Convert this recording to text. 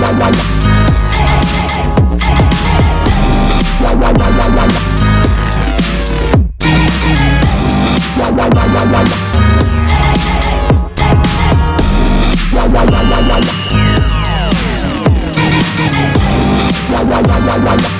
Wow, wow. Wow, wow, wow, wow.